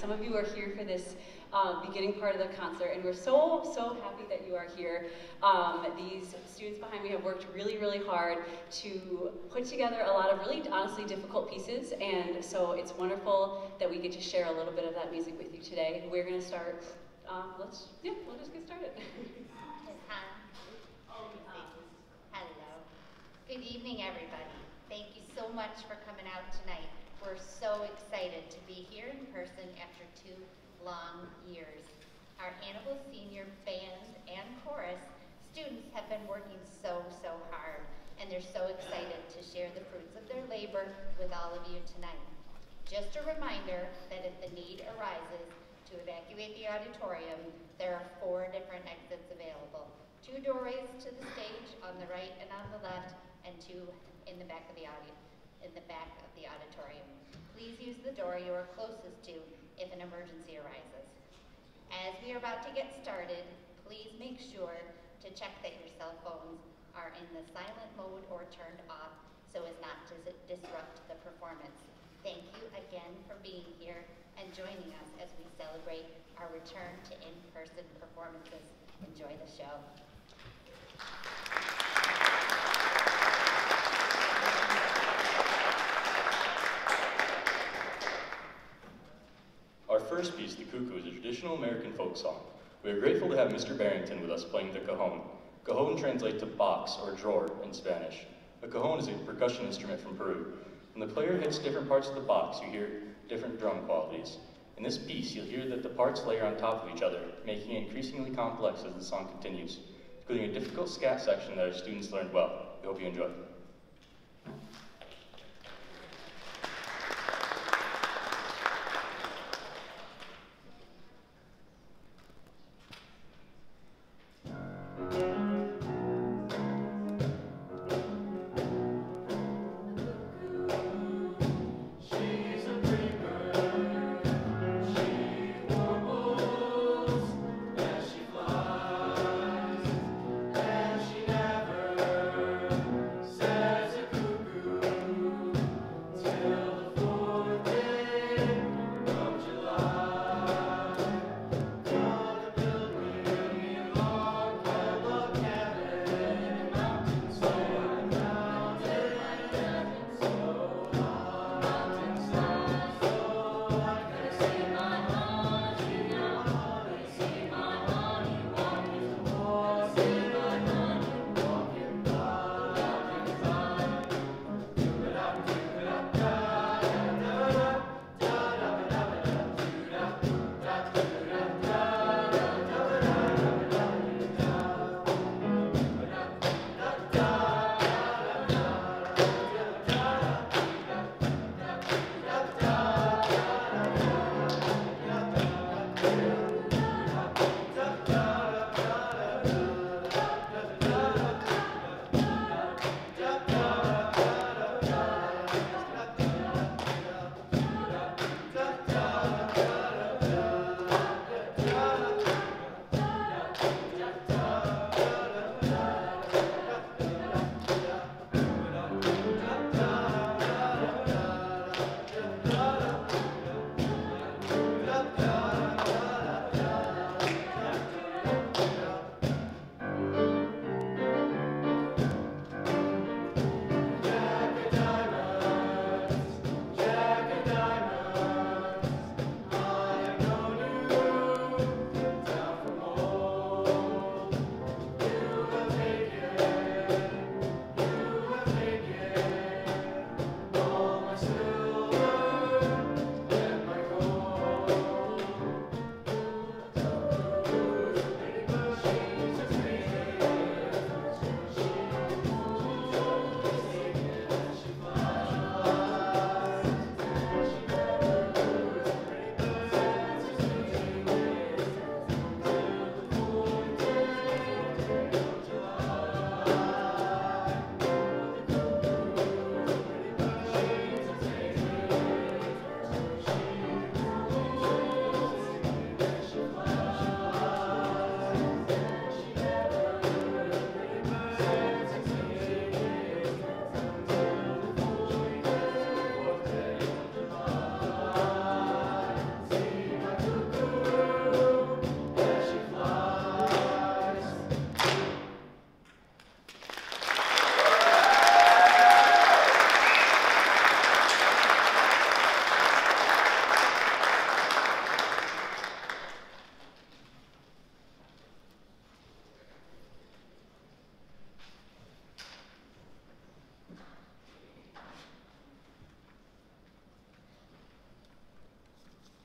some of you are here for this um, beginning part of the concert, and we're so, so happy that you are here. Um, these students behind me have worked really, really hard to put together a lot of really, honestly, difficult pieces, and so it's wonderful that we get to share a little bit of that music with you today. We're going to start, uh, let's, yeah, we'll just get started. Hello. Good evening, everybody. Thank you so much for coming out tonight. We're so excited to be here in person after two long years. Our Hannibal Senior Band and Chorus students have been working so, so hard, and they're so excited to share the fruits of their labor with all of you tonight. Just a reminder that if the need arises to evacuate the auditorium, there are four different exits available. Two doorways to the stage on the right and on the left, and two in the back of the audio, in the back of the auditorium. Please use the door you are closest to if an emergency arises. As we are about to get started, please make sure to check that your cell phones are in the silent mode or turned off so as not to disrupt the performance. Thank you again for being here and joining us as we celebrate our return to in-person performances. Enjoy the show. Our first piece, The Cuckoo, is a traditional American folk song. We are grateful to have Mr. Barrington with us playing the cajon. Cajon translates to box or drawer in Spanish. A cajon is a percussion instrument from Peru. When the player hits different parts of the box, you hear different drum qualities. In this piece, you'll hear that the parts layer on top of each other, making it increasingly complex as the song continues, including a difficult scat section that our students learned well. We hope you enjoy.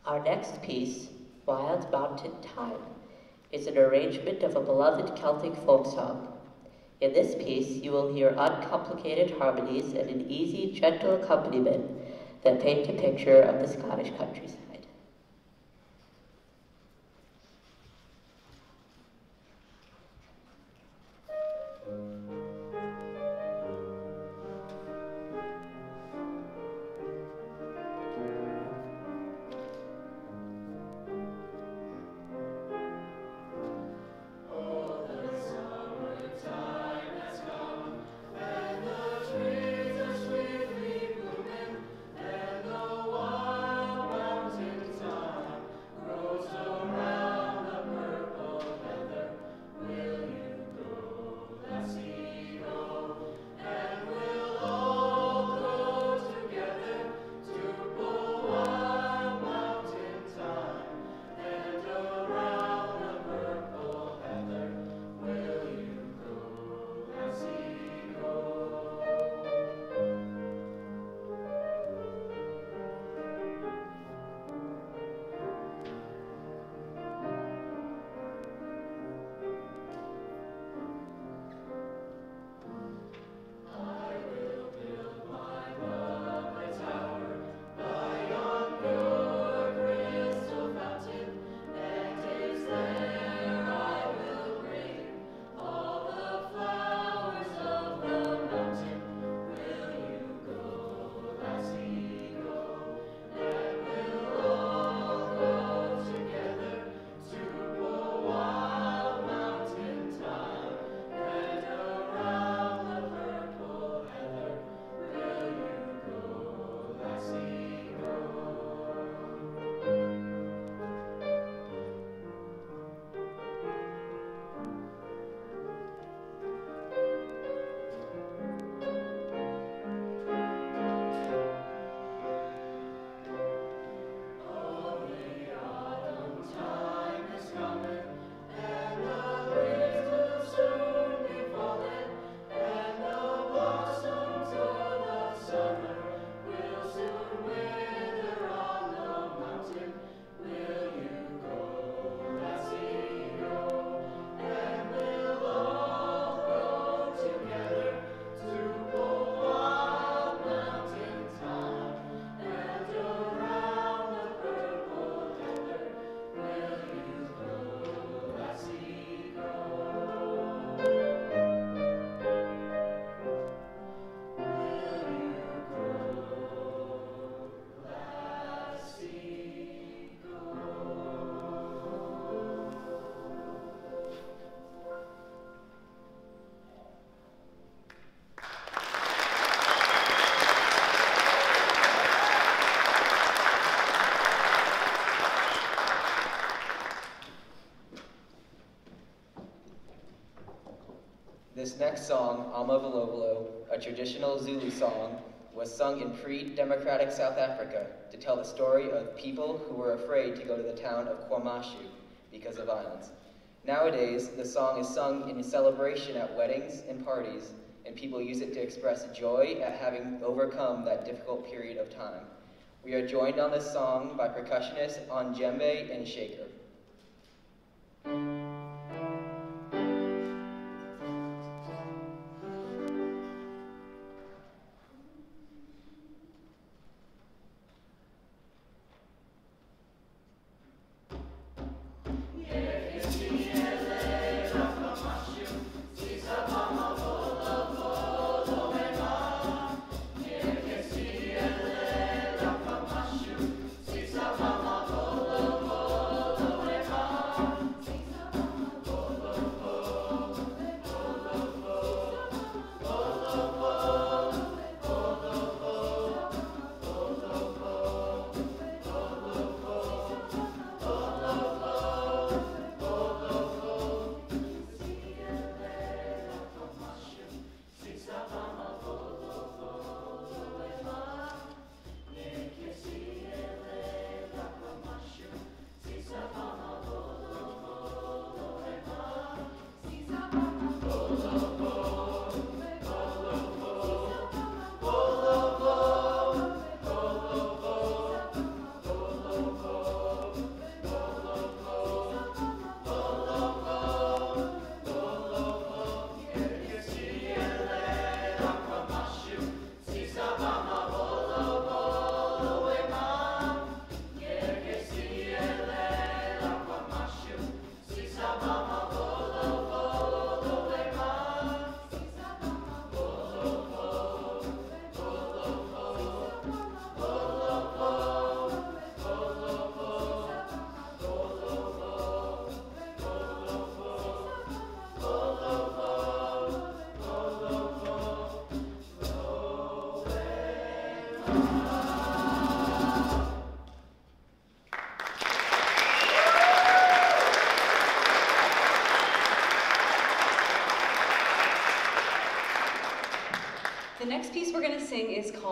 Our next piece, Wild Mountain Thyme, is an arrangement of a beloved Celtic folk song. In this piece, you will hear uncomplicated harmonies and an easy, gentle accompaniment that paint a picture of the Scottish countryside. This next song, Amavolovolo, a traditional Zulu song, was sung in pre-democratic South Africa to tell the story of people who were afraid to go to the town of KwaMashu because of violence. Nowadays, the song is sung in celebration at weddings and parties, and people use it to express joy at having overcome that difficult period of time. We are joined on this song by percussionists on djembe and shaker.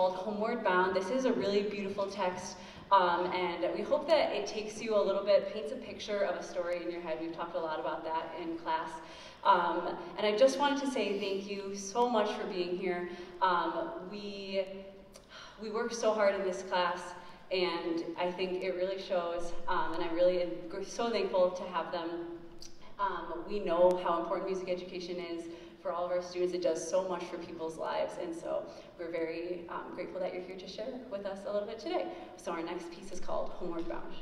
Called Homeward Bound. This is a really beautiful text, um, and we hope that it takes you a little bit, paints a picture of a story in your head. We've talked a lot about that in class. Um, and I just wanted to say thank you so much for being here. Um, we, we worked so hard in this class, and I think it really shows, um, and I'm really so thankful to have them. Um, we know how important music education is for all of our students. It does so much for people's lives, and so we're very um, grateful that you're here to share with us a little bit today. So our next piece is called Homeward Bound.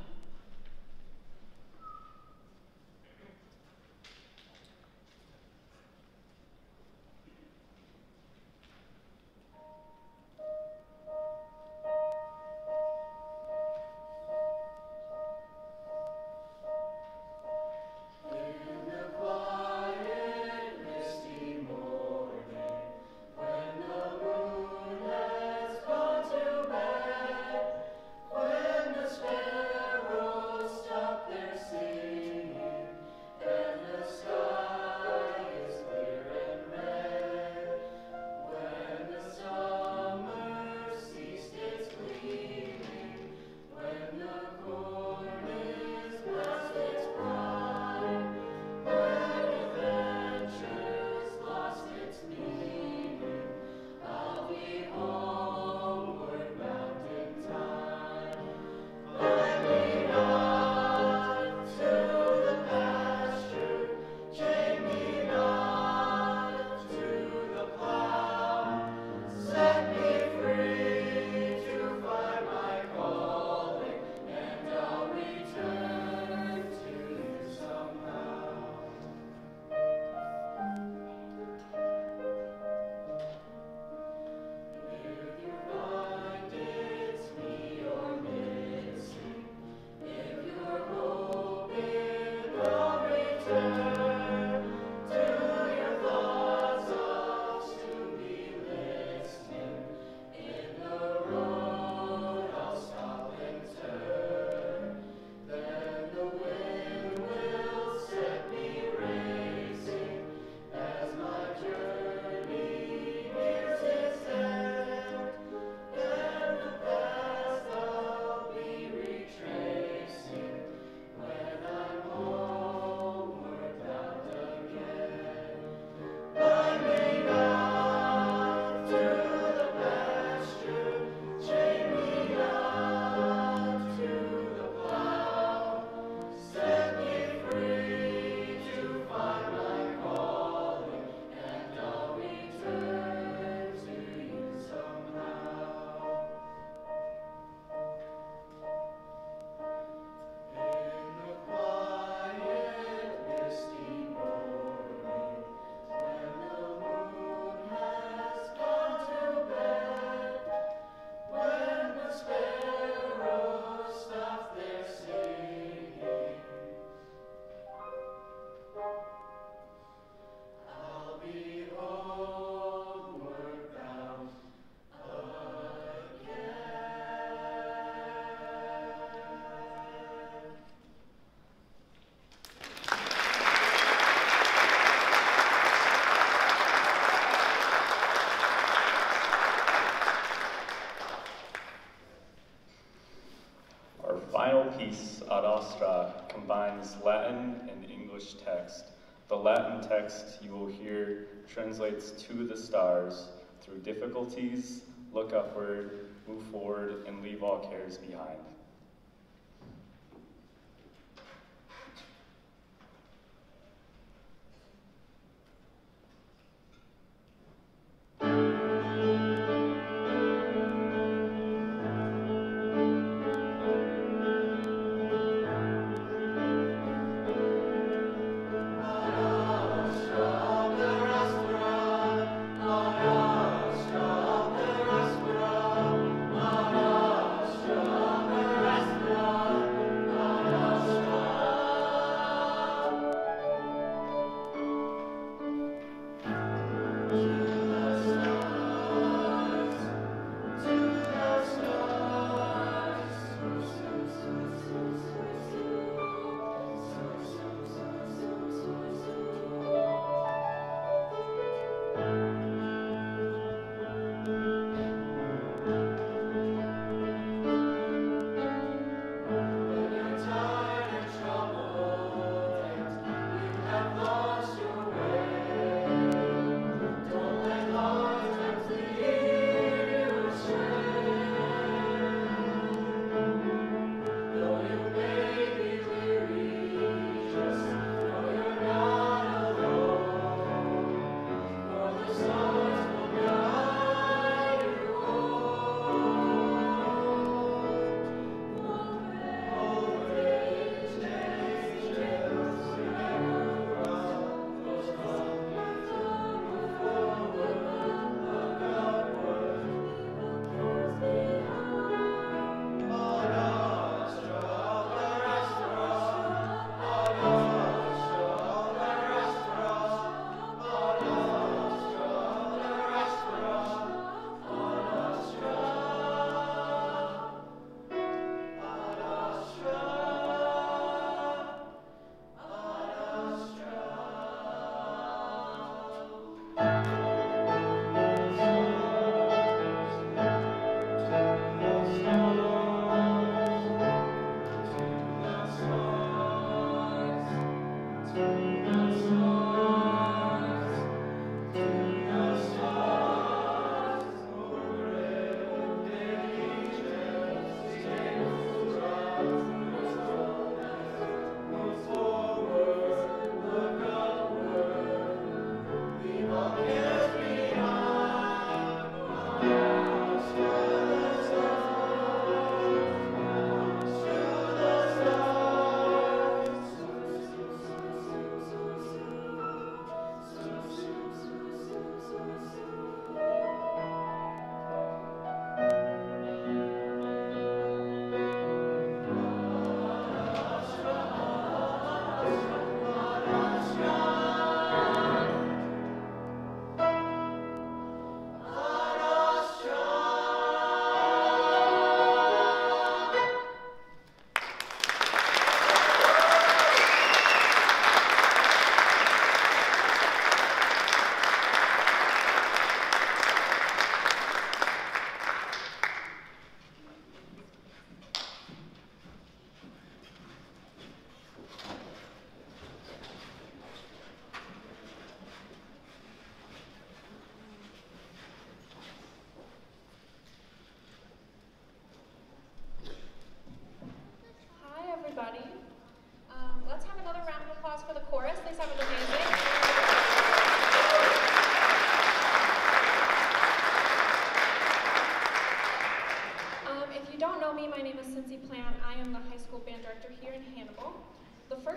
Text you will hear translates to the stars through difficulties, look upward, move forward, and leave all cares behind.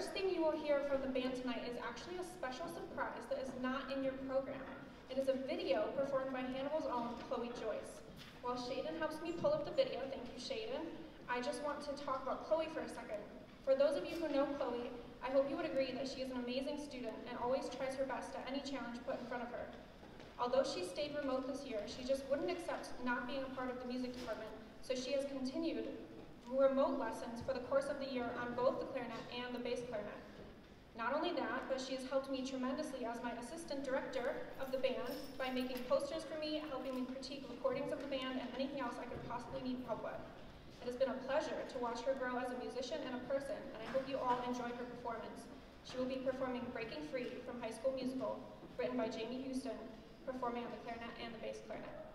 First thing you will hear from the band tonight is actually a special surprise that is not in your program. It is a video performed by Hannibal's own Chloe Joyce. While Shaden helps me pull up the video, thank you, Shaden, I just want to talk about Chloe for a second. For those of you who know Chloe, I hope you would agree that she is an amazing student and always tries her best at any challenge put in front of her. Although she stayed remote this year, she just wouldn't accept not being a part of the music department, so she has continued remote lessons for the course of the year on both the clarinet and the bass clarinet. Not only that, but she has helped me tremendously as my assistant director of the band by making posters for me, helping me critique recordings of the band, and anything else I could possibly need help with. It has been a pleasure to watch her grow as a musician and a person, and I hope you all enjoyed her performance. She will be performing Breaking Free from High School Musical, written by Jamie Houston, performing on the clarinet and the bass clarinet.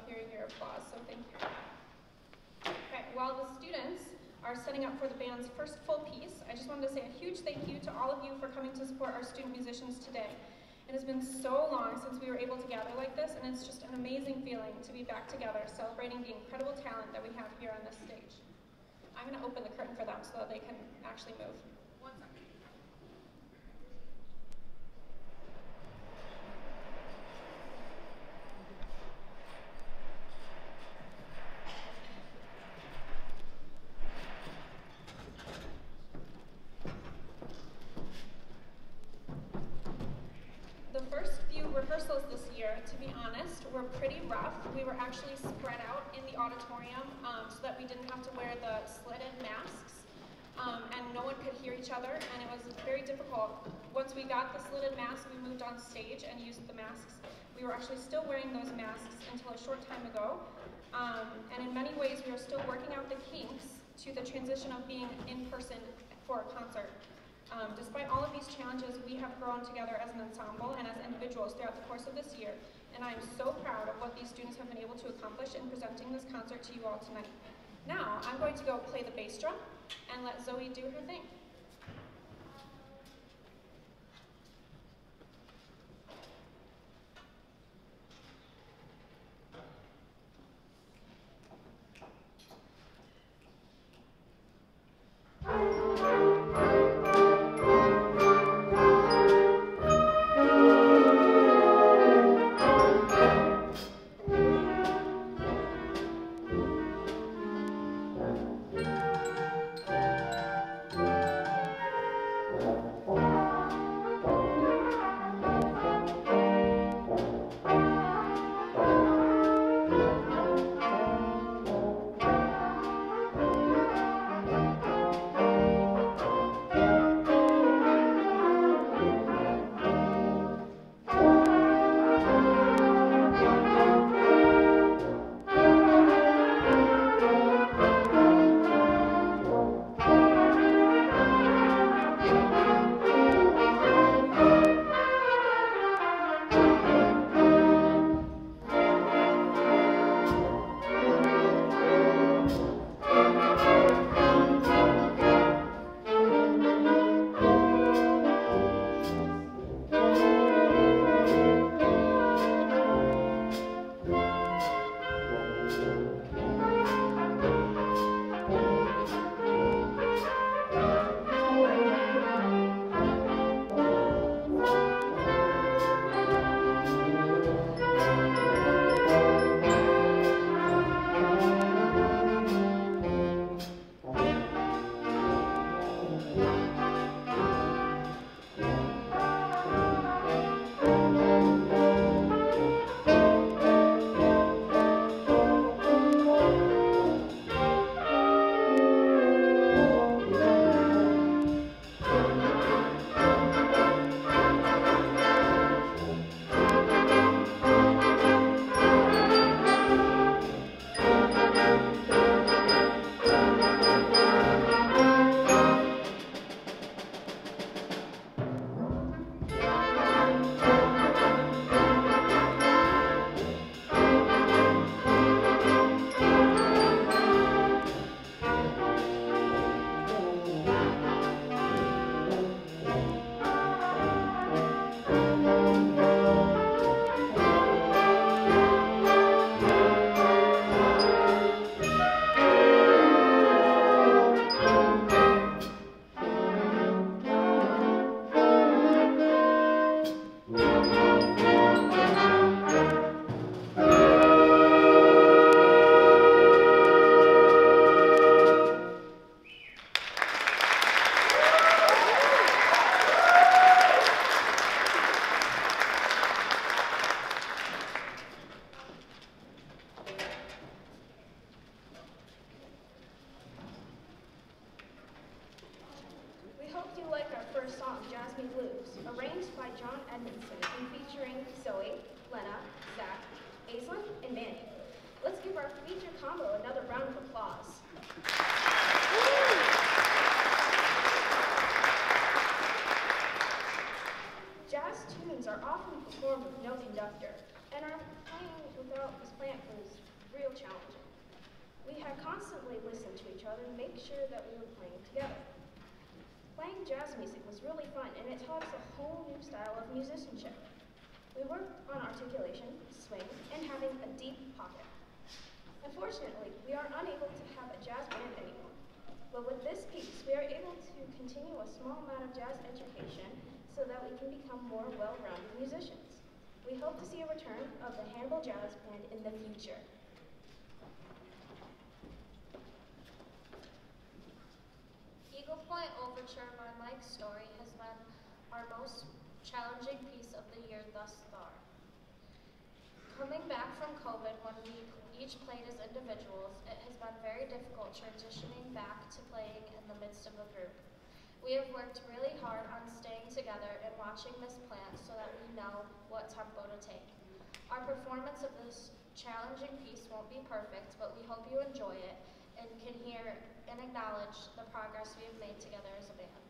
Love hearing your applause, so thank you. Okay, while the students are setting up for the band's first full piece, I just wanted to say a huge thank you to all of you for coming to support our student musicians today. It has been so long since we were able to gather like this, and it's just an amazing feeling to be back together celebrating the incredible talent that we have here on this stage. I'm going to open the curtain for them so that they can actually move. One second. The first few rehearsals this year, to be honest, were pretty rough. We were actually spread out in the auditorium um, so that we didn't have to wear the slitted masks. Um, and no one could hear each other, and it was very difficult. Once we got the slitted masks, we moved on stage and used the masks. We were actually still wearing those masks until a short time ago. Um, and in many ways, we are still working out the kinks to the transition of being in person for a concert. Um, despite all of these challenges, we have grown together as an ensemble and as individuals throughout the course of this year, and I am so proud of what these students have been able to accomplish in presenting this concert to you all tonight. Now, I'm going to go play the bass drum and let Zoe do her thing. Sure that we were playing together. Playing jazz music was really fun, and it taught us a whole new style of musicianship. We worked on articulation, swing, and having a deep pocket. Unfortunately, we are unable to have a jazz band anymore. But with this piece, we are able to continue a small amount of jazz education so that we can become more well-rounded musicians. We hope to see a return of the Hannibal Jazz Band in the future. Eagle Point Overture by Mike Story has been our most challenging piece of the year thus far. Coming back from COVID when we each played as individuals, it has been very difficult transitioning back to playing in the midst of a group. We have worked really hard on staying together and watching Ms. Plant so that we know what tempo to take. Our performance of this challenging piece won't be perfect, but we hope you enjoy it and can hear and acknowledge the progress we have made together as a band.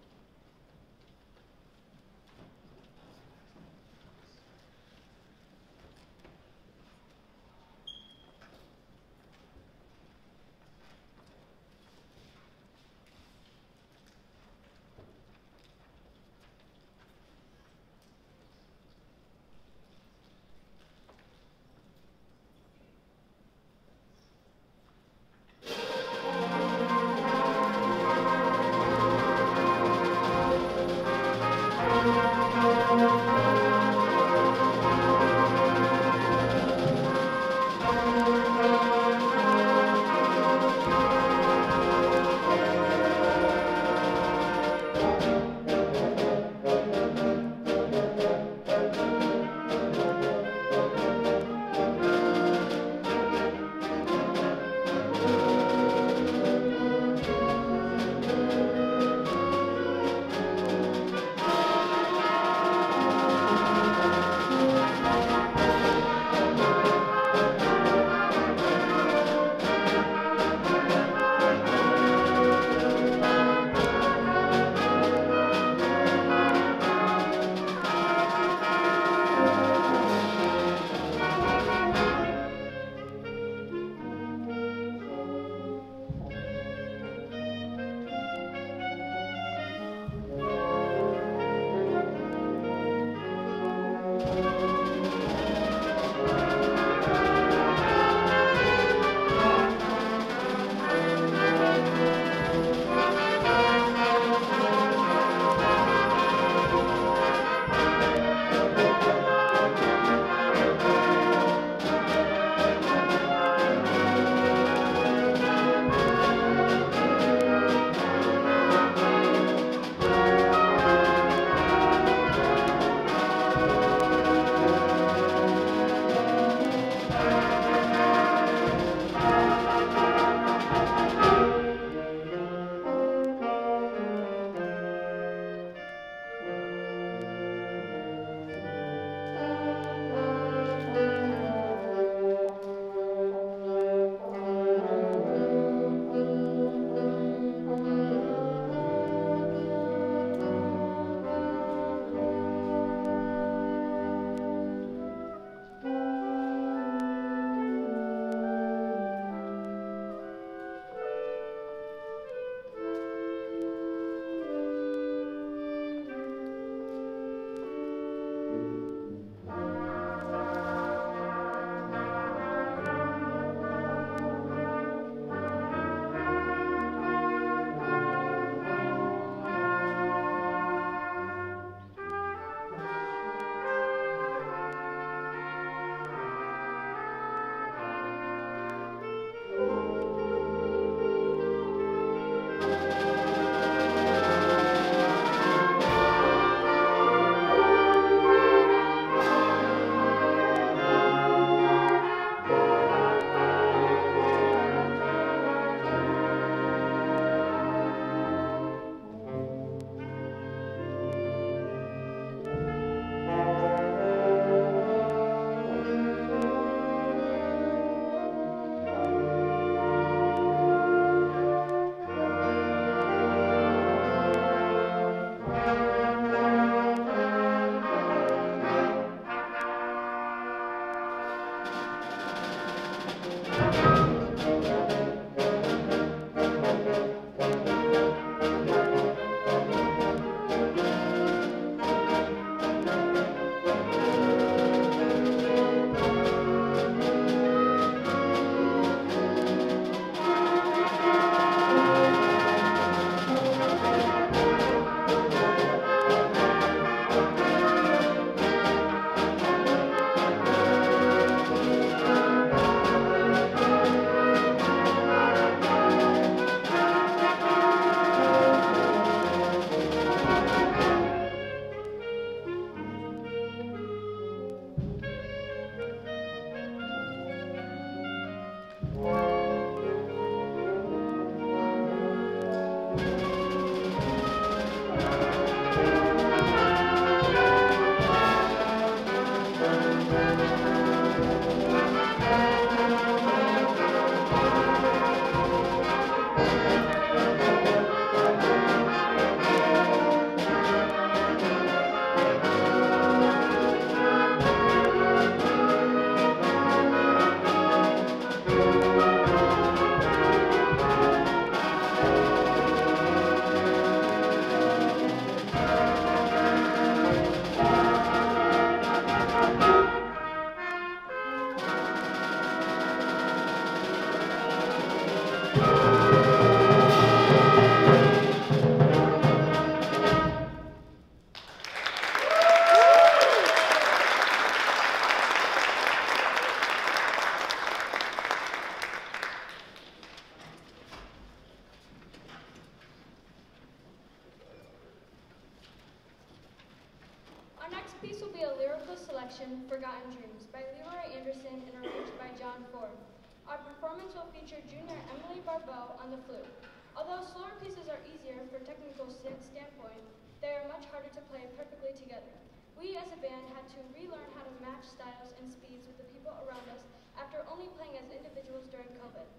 Production Forgotten Dreams by Leroy Anderson and arranged by John Ford. Our performance will feature junior Emily Barbeau on the flute. Although slower pieces are easier for technical standpoint, they are much harder to play perfectly together. We as a band had to relearn how to match styles and speeds with the people around us after only playing as individuals during COVID.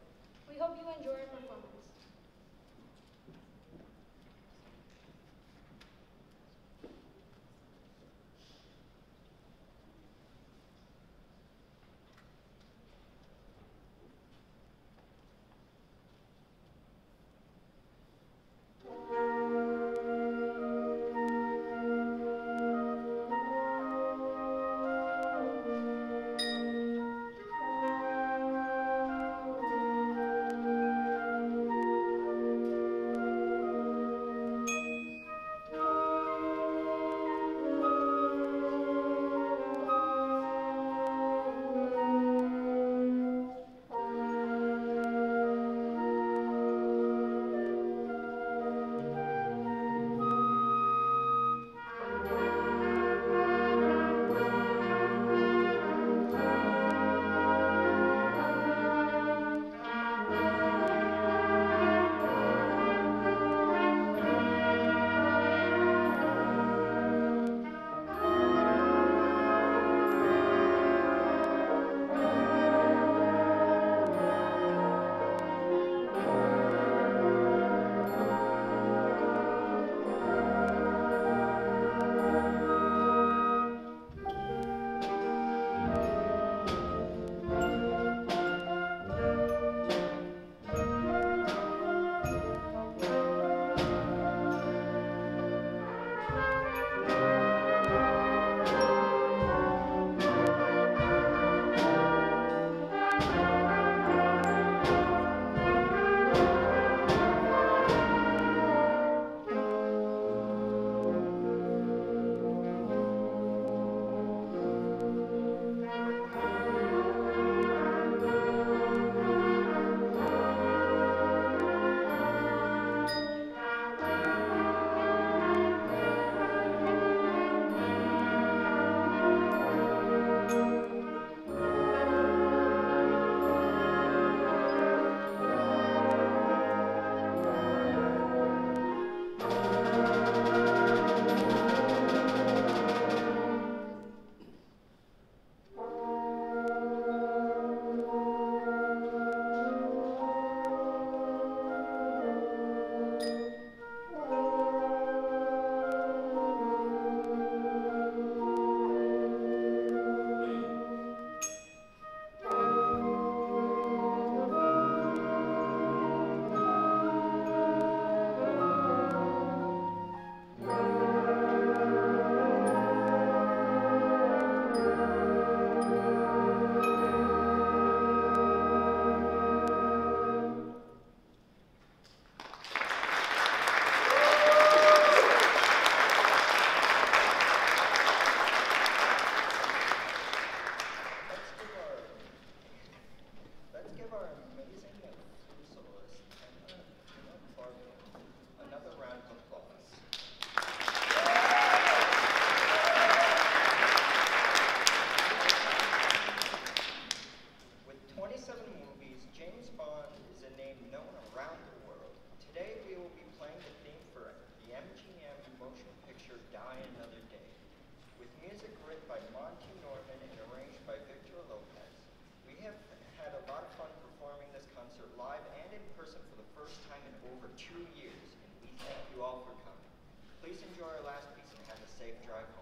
We hope you enjoy our performance. Music written by Monty Norman and arranged by Victor Lopez. We have had a lot of fun performing this concert live and in person for the first time in over two years, and we thank you all for coming. Please enjoy our last piece and have a safe drive home.